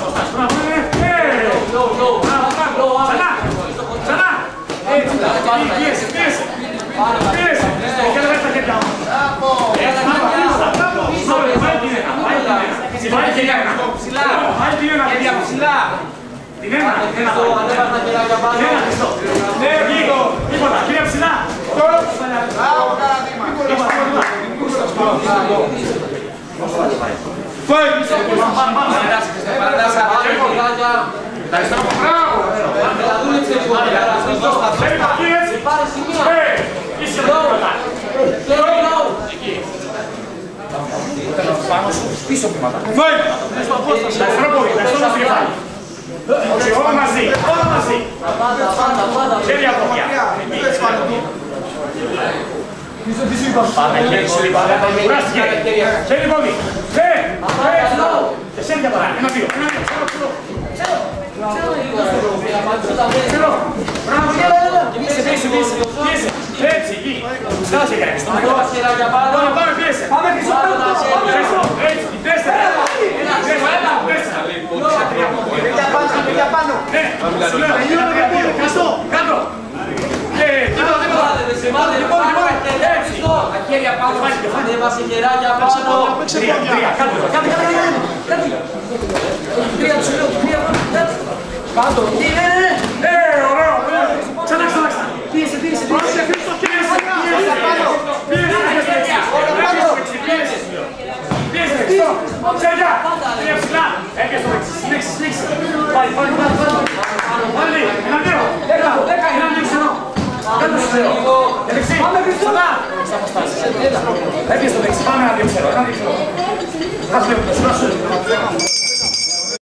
αποστάσεις. Μπράβο. Ξανά. Ξανά. Έτσι. Πίεση, πίεση. Πίεση. Για να τα χέρια όμως. Πάει την ένα. Ψηλά. Πάει την ένα. Ψηλά. Την ένα. Την ένα. Χριστό. Ναι, λίγο. Τίποτα. Κύριε ψηλά. Μπράβο, καλά. Τίποτα. Τίποτα. Τίποτα με τίποτα. Λέω, Πάνω σου, πίσω βήματα. Πάει. Αριστερό πόδι, αριστερό στο κεφάλι. Όχι, όλα μαζί, όλα μαζί. Πάντα, πάντα, πάντα. Χέρια από πια. Πάμε χέρι σου λοιπόν, κουράστηκε. Χέρι πόδι. Ε, ε, και σέντια παρά. Ένα, δύο, ένα, δύο. Ξέρω. Μπράβο, πίεσε, πίεσε, πίεσε, πίεσε. Έτσι, εκεί. Σκάσε χέρι. Στο μικρό. Χεράκια πάνω. Πάμε, πάμε, πίεσε. Πάμε, πίσω. Πάνω τα χέρια. Έτσι, τέσσερα. Τέσσερα, τέσσερα. Παιδιά πάνω, παιδιά πάνω. Ναι, σου λέω, ένα, τρία, δύο. Κάτω, κάτω. Και τίποτα, τίποτα. Πάτε, δεν σε μάτε, Λοιπόν, λοιπόν, πάρε τα χέρια, έτσι. Χριστό. Τα χέρια πάνω. Ανέβασε χεράκια πάνω. Τρία, τρία, κάτω, κάτω, κάτω, κάτω. Τρία, του λέω, τρία, πάνω. Κάτω. Ναι, ναι, ναι. Ε, ωραίο, ωραίο. Ξανά, ξανά, ξανά. Πίεσε, πίεσε, πίεσε. Πίεσε, πίεσε, πίεσε, πίεσε, πίεσε, Χριστό. Χέρια. Τρία ψηλά. Έπιασε το δεξί, σλίξει, σλίξει. Πάλι, πάλι, πάλι, πάλι. Πάλι, ένα, δύο. Δέκα, δέκα, ένα, δύο, ξανά. Κάτω στο δύο. Δεξί. Πάμε, Χριστό. Στα αποστάσεις. Έπιασε το δεξί, πάμε, ένα, δύο, ξέρω, ένα, δύο,